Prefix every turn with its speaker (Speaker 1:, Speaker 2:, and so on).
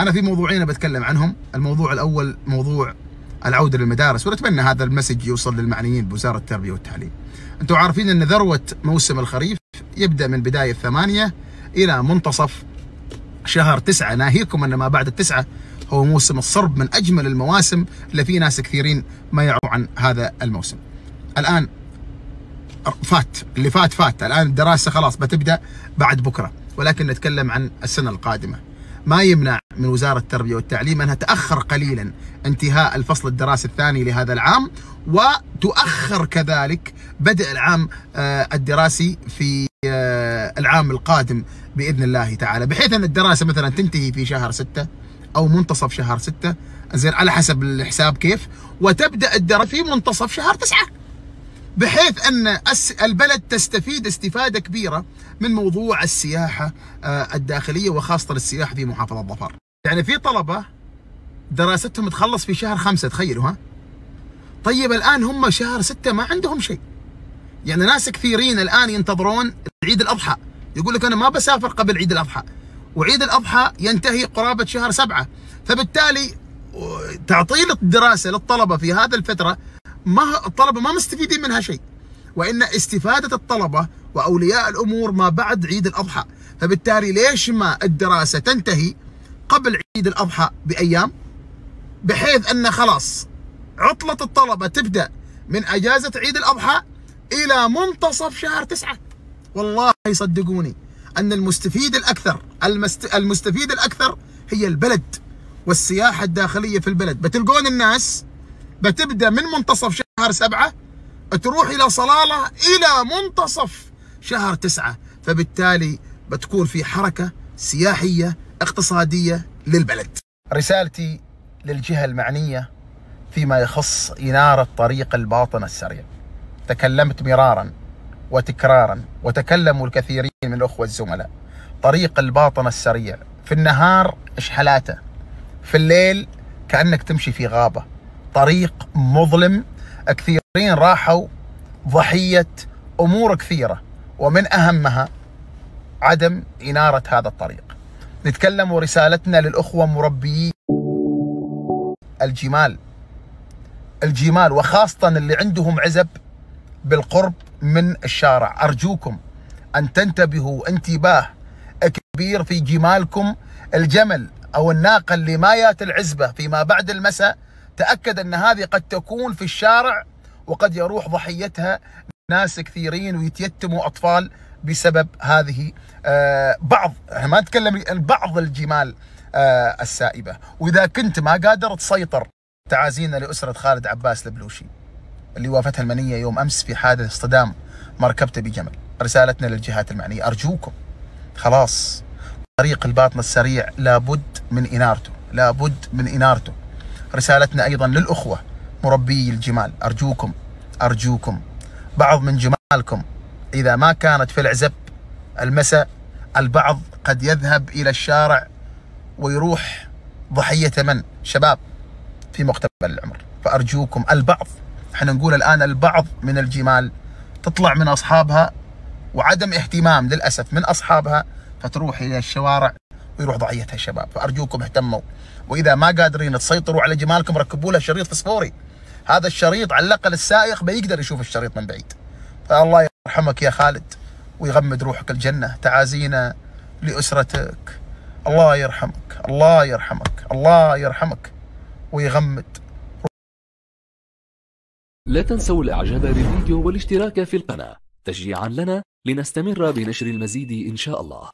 Speaker 1: أنا في موضوعين بتكلم عنهم. الموضوع الأول موضوع العودة للمدارس ونتمنى هذا المسج يوصل للمعنيين بوزارة التربية والتعليم. أنتم عارفين أن ذروة موسم الخريف يبدأ من بداية ثمانية إلى منتصف شهر تسعة. ناهيكم أن ما بعد التسعة هو موسم الصرب من أجمل المواسم اللي في ناس كثيرين ما يعرفوا عن هذا الموسم. الآن فات اللي فات فات. الآن الدراسة خلاص بتبدأ بعد بكرة ولكن نتكلم عن السنة القادمة. ما يمنع من وزارة التربية والتعليم أنها تأخر قليلا انتهاء الفصل الدراسي الثاني لهذا العام وتؤخر كذلك بدء العام آه، الدراسي في آه، العام القادم بإذن الله تعالى. بحيث أن الدراسة مثلا تنتهي في شهر ستة أو منتصف شهر ستة زين على حسب الحساب كيف وتبدأ الدراسة في منتصف شهر تسعة. بحيث أن البلد تستفيد استفادة كبيرة من موضوع السياحة آه، الداخلية وخاصة السياحه في محافظة ظفر. يعني في طلبة دراستهم تخلص في شهر خمسة تخيلوا ها؟ طيب الآن هم شهر ستة ما عندهم شيء. يعني ناس كثيرين الآن ينتظرون عيد الأضحى، يقول لك أنا ما بسافر قبل عيد الأضحى. وعيد الأضحى ينتهي قرابة شهر سبعة، فبالتالي تعطيل الدراسة للطلبة في هذا الفترة ما الطلبة ما مستفيدين منها شيء وإن استفادة الطلبة وأولياء الأمور ما بعد عيد الأضحى. فبالتالي ليش ما الدراسة تنتهي قبل عيد الأضحى بأيام؟ بحيث أن خلاص عطلة الطلبة تبدأ من أجازة عيد الأضحى إلى منتصف شهر تسعة. والله صدقوني أن المستفيد الأكثر المستفيد الأكثر هي البلد والسياحة الداخلية في البلد. بتلقون الناس بتبدأ من منتصف شهر سبعة تروح إلى صلالة إلى منتصف شهر تسعة فبالتالي بتكون في حركة سياحية اقتصادية للبلد. رسالتي للجهة المعنية فيما يخص إنارة طريق الباطن السريع. تكلمت مرارا وتكرارا وتكلموا الكثيرين من الأخوة الزملاء. طريق الباطن السريع في النهار اشحالاته في الليل كأنك تمشي في غابة طريق مظلم. كثيرين راحوا. ضحية أمور كثيرة. ومن أهمها عدم إنارة هذا الطريق. نتكلم ورسالتنا للأخوة مربيي الجمال. الجمال وخاصة اللي عندهم عزب بالقرب من الشارع. أرجوكم أن تنتبهوا. انتباه كبير في جمالكم. الجمل أو الناقة اللي ما يات العزبة فيما بعد المساء تأكد أن هذه قد تكون في الشارع وقد يروح ضحيتها ناس كثيرين ويتيتموا أطفال بسبب هذه آه بعض ما نتكلم بعض الجمال آه السائبة. وإذا كنت ما قادر تسيطر تعازينا لأسرة خالد عباس البلوشي اللي وافتها المنية يوم أمس في حادث اصطدام مركبته بجمل. رسالتنا للجهات المعنية. أرجوكم خلاص طريق الباطن السريع لابد من إنارته. لابد من إنارته. رسالتنا أيضا للأخوة مربي الجمال. أرجوكم أرجوكم بعض من جمالكم إذا ما كانت في العزب المساء البعض قد يذهب إلى الشارع ويروح ضحية من؟ شباب في مقتبل العمر. فأرجوكم البعض إحنا نقول الآن البعض من الجمال تطلع من أصحابها وعدم اهتمام للأسف من أصحابها فتروح إلى الشوارع ويروح ضحيتها الشباب فأرجوكم اهتموا. وإذا ما قادرين تسيطروا على جمالكم ركبوا له شريط فسفوري. هذا الشريط على الأقل السائق بيقدر يشوف الشريط من بعيد. فالله يرحمك يا خالد ويغمد روحك الجنة تعازينا لأسرتك. الله يرحمك الله يرحمك الله يرحمك ويغمد
Speaker 2: لا تنسوا الاعجاب بالفيديو والاشتراك في القناة. تشجيعا لنا لنستمر بنشر المزيد إن شاء الله.